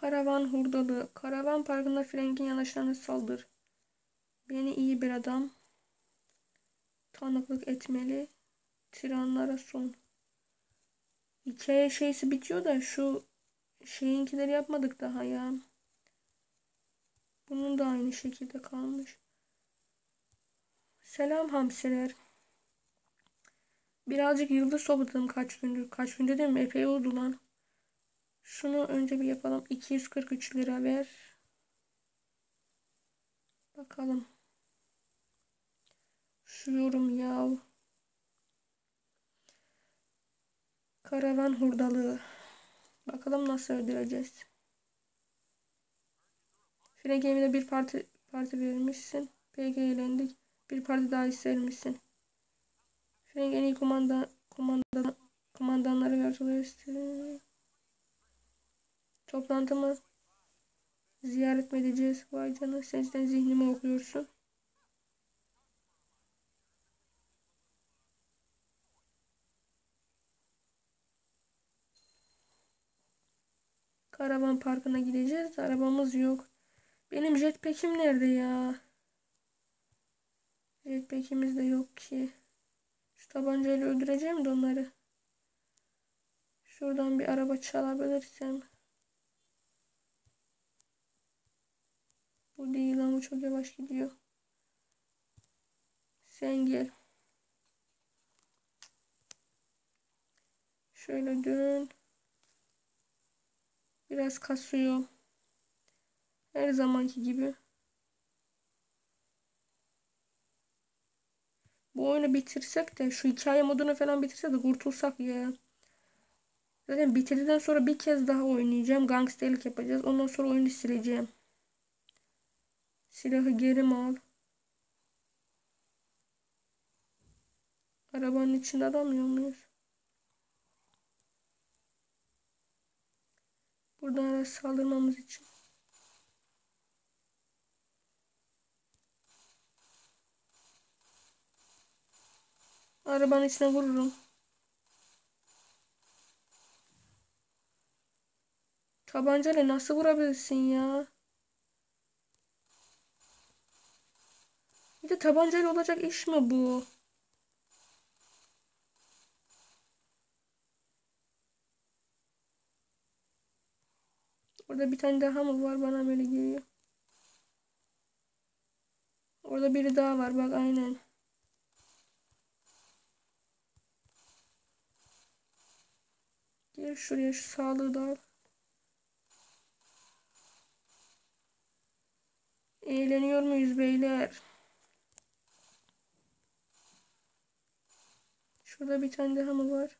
Karavan hurdalı. Karavan parkında Frank'in yanlışlarına saldır. Beni iyi bir adam. Tanıklık etmeli. Tiranlara son. Hikaye şeysi bitiyor da şu şeyinkileri yapmadık daha ya. Bunun da aynı şekilde kalmış. Selam hamsiler. Birazcık yıldız topladım kaç gündür. Kaç gündür değil mi? Epey oldu lan. Şunu önce bir yapalım. 243 lira ver. Bakalım. Şu yorum ya. Karavan hurdalığı. Bakalım nasıl öldüreceğiz. Fire Game'de bir parti parti vermişsin. PG eğlendik. Bir parti daha istermişsin. Frank en iyi kumanda, kumanda, kumandanları karşılaştı. Toplantımı ziyaret mi edeceğiz? Vay canına sen cidden zihnimi okuyorsun. Karavan parkına gideceğiz. Arabamız yok. Benim jetpack'im nerede ya? Jetpack'imiz de yok ki. Şu tabancayla öldüreceğim de onları. Şuradan bir araba çalabilirsem. Bu değil ama çok yavaş gidiyor. Sen gel. Şöyle dön. Biraz kasıyor. Her zamanki gibi. Bu oyunu bitirsek de şu hikaye modunu falan bitirsek de kurtulsak ya. Zaten bitirdikten sonra bir kez daha oynayacağım. Gangsterlik yapacağız. Ondan sonra oyunu sileceğim. Silahı geri mi al? Arabanın içinde aramıyor muyuz? Buradan araç saldırmamız için. Arabanın içine vururum. Tabancayla nasıl vurabilirsin ya? Bir de tabancayla olacak iş mi bu? Orada bir tane daha mı var bana böyle geliyor. Orada biri daha var bak aynen. Gel şuraya şu sağlığı da al. Eğleniyor muyuz beyler? Şurada bir tane daha mı var?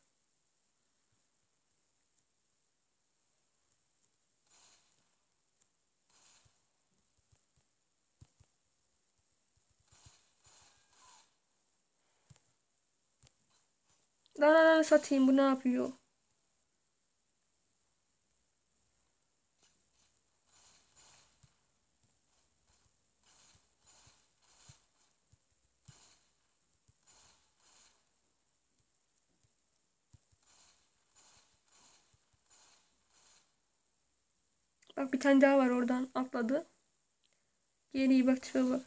Lan satayım bu ne yapıyor? Bak bir tane daha var oradan atladı. Geri bak tipe bak.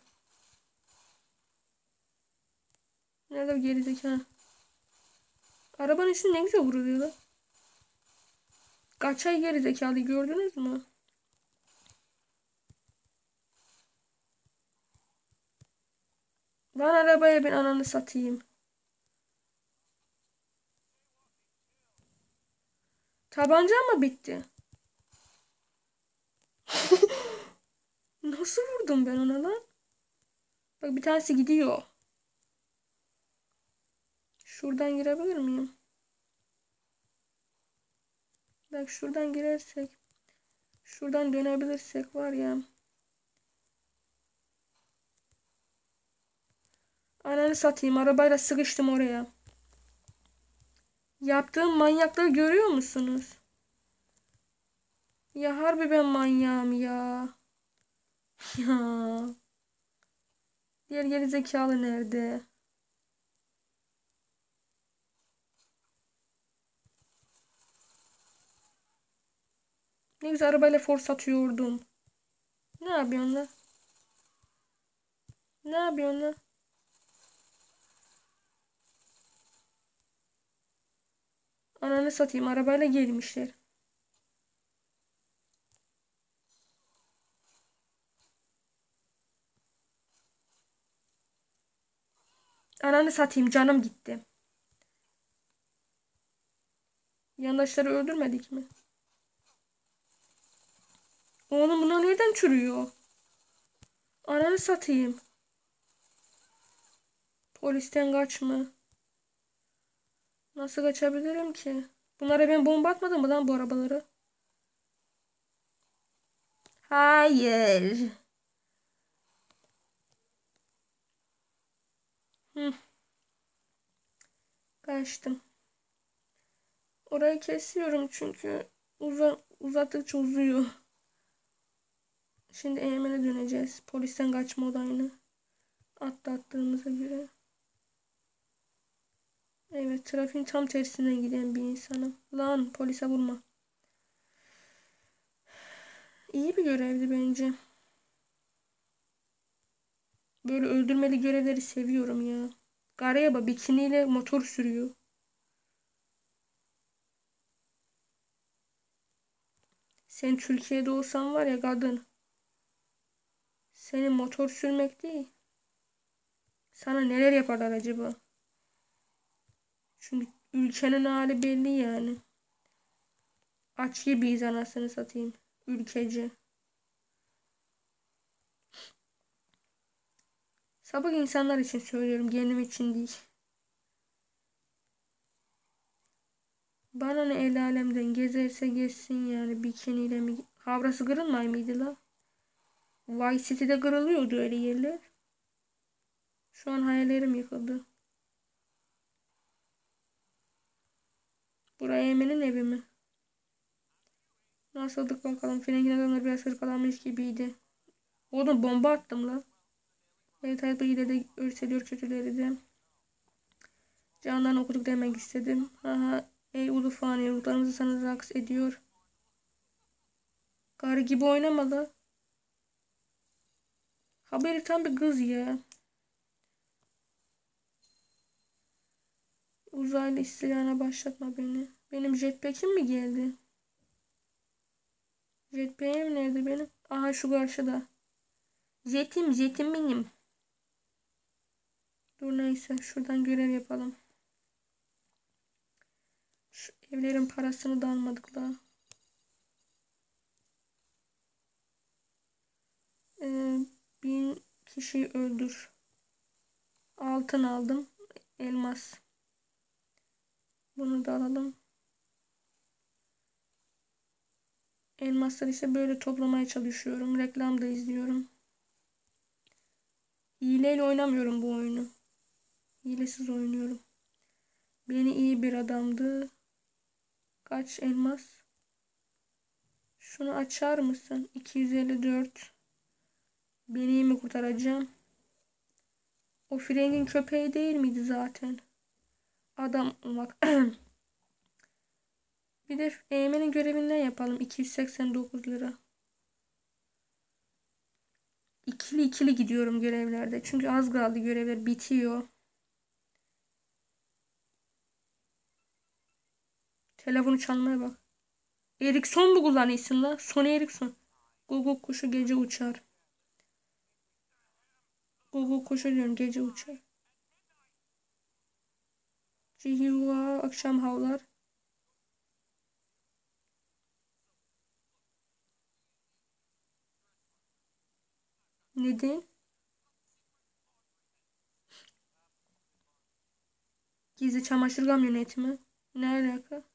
Nerede bu gerizekalı? Arabanın içinde ne güzel vuruluyor lan. Kaç ay gerizekalı gördünüz mü? Lan arabaya ben ananı satayım. Tabanca mı bitti? Nasıl vurdum ben ona lan? Bak bir tanesi gidiyor. Şuradan girebilir miyim? Bak şuradan girersek. Şuradan dönebilirsek var ya. Ananı satayım. Arabayla sıkıştım oraya. Yaptığım manyaklığı görüyor musunuz? Ya harbi ben manyağım ya. Ya. Diğer geri zekalı nerede? Ne güzel arabayla force atıyordum. Ne yapıyorsun lan? Ne yapıyorsun lan? Ananı satayım arabayla gelmişler. Ananı satayım canım gitti. Yandaşları öldürmedik mi? Oğlum buna neden çürüyor? Ananı satayım. Polisten kaçma. Nasıl kaçabilirim ki? Bunlara ben bomba atmadım mı lan bu arabaları? Hayır. Hı. Kaçtım. Orayı kesiyorum çünkü uza uzattıkça uzuyor. Şimdi Eymen'e döneceğiz. Polisten kaçma olayını atlattığımıza göre. Evet trafiğin tam tersinden giden bir insanım. Lan polise vurma. İyi bir görevdi bence. Böyle öldürmeli görevleri seviyorum ya. Garayaba bikiniyle motor sürüyor. Sen Türkiye'de olsan var ya kadın. Senin motor sürmek değil. Sana neler yaparlar acaba? Çünkü ülkenin hali belli yani. Aç gibiyiz anasını satayım. Ülkece. Sabık insanlar için söylüyorum. Kendim için değil. Bana ne el alemden gezerse gezsin yani bikiniyle mi? Havrası kırılmay mıydı la? Vice City'de kırılıyordu öyle yerler. Şu an hayallerim yıkıldı. Buraya Emin'in evi mi? Nasıldık bakalım. Frenkin adamları biraz hırpalanmış gibiydi. Oğlum bomba attım la. Evet hayat bilgileri de örseliyor kötüleri de. Candan okuduk demek istedim. Aha ey ulu fani ruhlarımızı sana raks ediyor. Karı gibi oynamalı. Haberi tam bir kız ya. Uzaylı istilana başlatma beni. Benim jetpack'im mi geldi? Jetpack'im nerede benim? Aha şu karşıda. Jetim jetim benim. Dur neyse şuradan görev yapalım. Şu evlerin parasını da almadık la. Ee, bin kişiyi öldür. Altın aldım. Elmas. Bunu da alalım. Elmasları ise böyle toplamaya çalışıyorum. Reklam da izliyorum. Hileyle oynamıyorum bu oyunu. Hilesiz oynuyorum. Beni iyi bir adamdı. Kaç elmas? Şunu açar mısın? 254. Beni mi kurtaracağım? O frengin köpeği değil miydi zaten? Adam bak. bir de Eymen'in görevinden yapalım. 289 lira. İkili ikili gidiyorum görevlerde. Çünkü az kaldı görevler bitiyor. Telefonu çalmaya bak. Ericsson mu kullanıyorsun la? Sony Ericsson. Google kuşu gece uçar. Google kuşu diyorum gece uçar. Cihua akşam havlar. Neden? Gizli çamaşır kamyoneti mi? Ne alaka?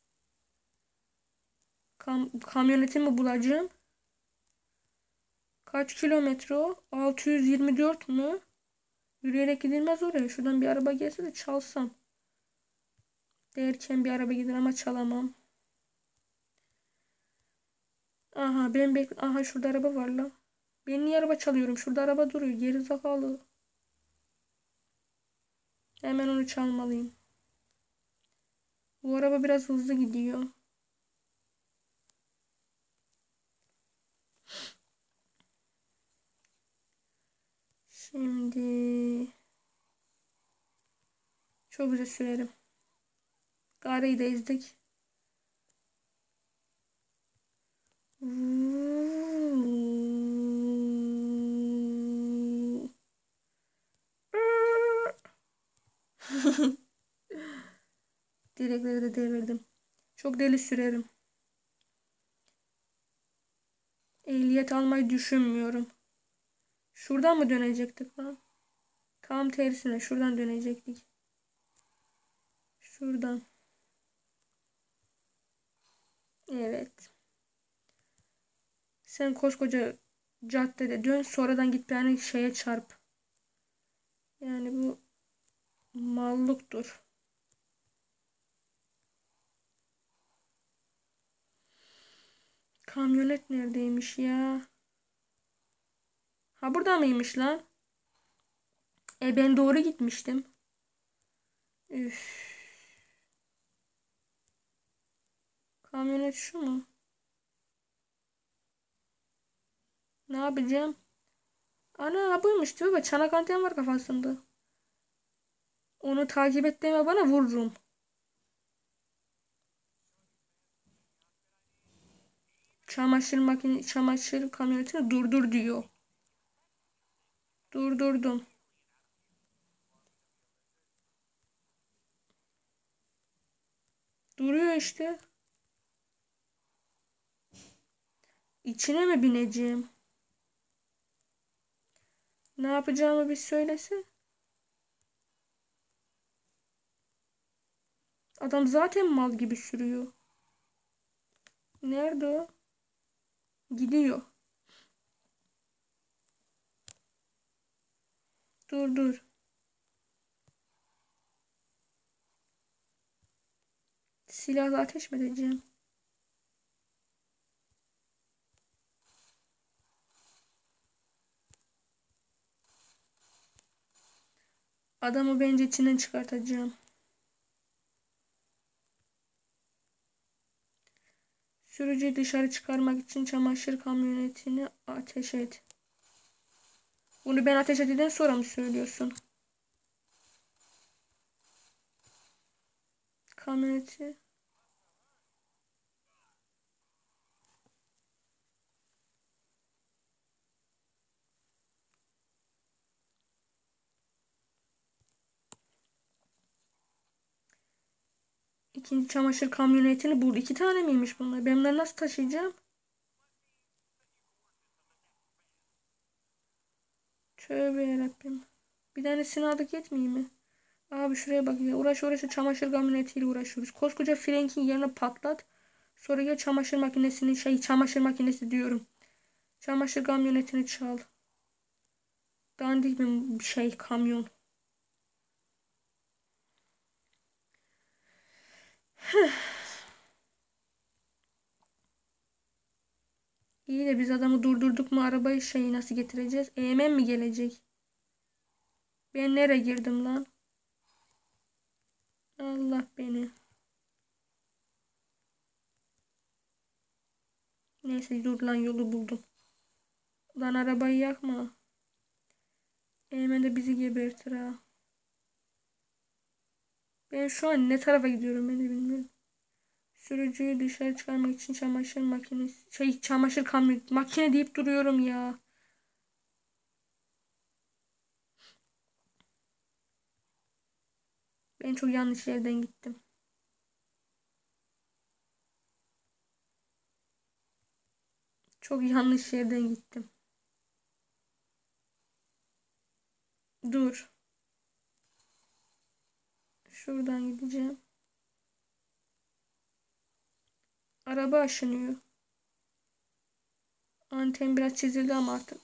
Kam kamyoneti mi bulacağım? Kaç kilometre o? 624 mü? Yürüyerek gidilmez oraya. Şuradan bir araba gelse de çalsam. Derken bir araba gider ama çalamam. Aha ben bek Aha şurada araba var la. Ben niye araba çalıyorum? Şurada araba duruyor. Geri zakalı. Hemen onu çalmalıyım. Bu araba biraz hızlı gidiyor. Şimdi çok güzel sürerim. Gareyi de ezdik. Direkleri de devirdim. Çok deli sürerim. Ehliyet almayı düşünmüyorum. Şuradan mı dönecektik lan? Tam tersine şuradan dönecektik. Şuradan. Evet. Sen koskoca caddede dön sonradan git bir şeye çarp. Yani bu malluktur. Kamyonet neredeymiş ya? Ha burada mıymış lan? E ben doğru gitmiştim. Üf. Kamyonet şu mu? Ne yapacağım? Ana buymuş diyor baba. Çanak anten var kafasında. Onu takip et deme bana vururum. Çamaşır makine çamaşır kamyonetini durdur diyor. Durdurdum. Duruyor işte. İçine mi bineceğim? Ne yapacağımı bir söylesin. Adam zaten mal gibi sürüyor. Nerede o? Gidiyor. Dur dur. Silahla ateş mi edeceğim? Adamı bence içinden çıkartacağım. Sürücüyü dışarı çıkarmak için çamaşır kamyonetini ateş et. Bunu ben ateş edilden sonra mı söylüyorsun? Kamyoneti. İkinci çamaşır kamyonetini bul. İki tane miymiş bunlar? Ben bunları nasıl taşıyacağım? Tövbe yarabbim. Bir tanesini aldık yetmiyor mi? Abi şuraya bak ya. Uğraş uğraş çamaşır kamyonetiyle uğraşıyoruz. Koskoca Frank'in yerine patlat. Sonra gel çamaşır makinesini şey çamaşır makinesi diyorum. Çamaşır kamyonetini çal. Dandik bir şey kamyon. İyi de biz adamı durdurduk mu arabayı şeyi nasıl getireceğiz? Eğmen mi gelecek? Ben nereye girdim lan? Allah beni. Neyse dur lan yolu buldum. Lan arabayı yakma. Eymen de bizi gebertir ha. Ben şu an ne tarafa gidiyorum ben de bilmiyorum. Sürücüyü dışarı çıkarmak için çamaşır makinesi şey çamaşır kamyon makine deyip duruyorum ya. Ben çok yanlış yerden gittim. Çok yanlış yerden gittim. Dur. Şuradan gideceğim. Araba aşınıyor. Anten biraz çizildi ama artık.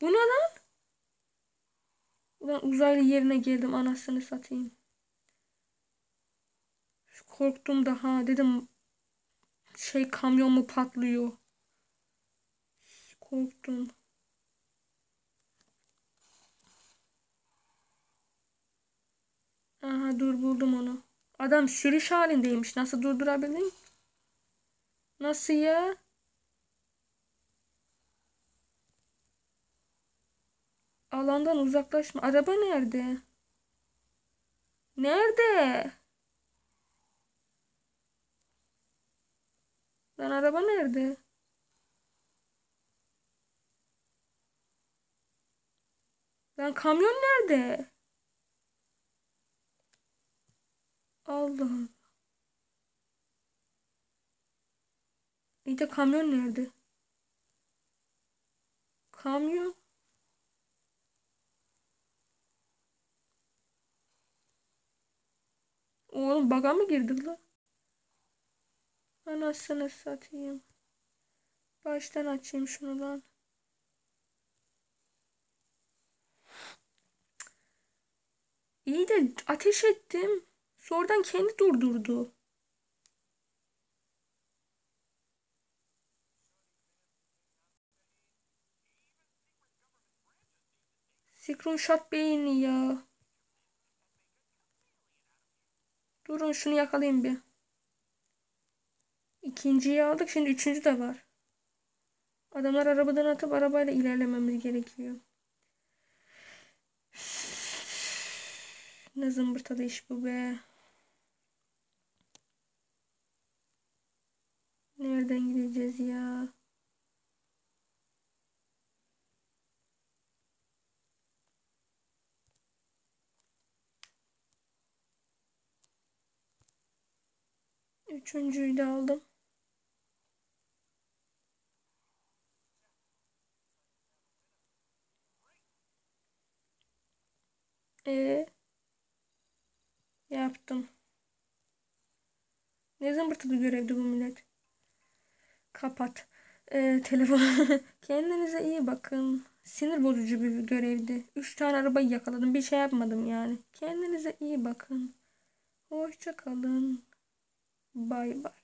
Bu ne lan? Ulan uzaylı yerine geldim anasını satayım. Korktum daha dedim şey kamyon mu patlıyor. Korktum. Aha dur buldum onu. Adam sürüş halindeymiş. Nasıl durdurabildin? Nasıl ya? Alandan uzaklaşma. Araba nerede? Nerede? Lan araba nerede? Lan kamyon nerede? Allah. İyi de kamyon nerede? Kamyon. Oğlum baga mı girdik la? Anasını satayım. Baştan açayım şunu lan. İyi de ateş ettim. Sonradan kendi durdurdu. Screenshot beyni ya. Durun şunu yakalayayım bir. İkinciyi aldık. Şimdi üçüncü de var. Adamlar arabadan atıp arabayla ilerlememiz gerekiyor. Ne zımbırtalı iş bu be. Nereden gideceğiz ya? Üçüncüyü de aldım. E yaptım. Ne zımbırtılı görevdi bu millet. Kapat. Ee, telefon. Kendinize iyi bakın. Sinir bozucu bir görevdi. Üç tane arabayı yakaladım. Bir şey yapmadım yani. Kendinize iyi bakın. Hoşça kalın. Bay bay.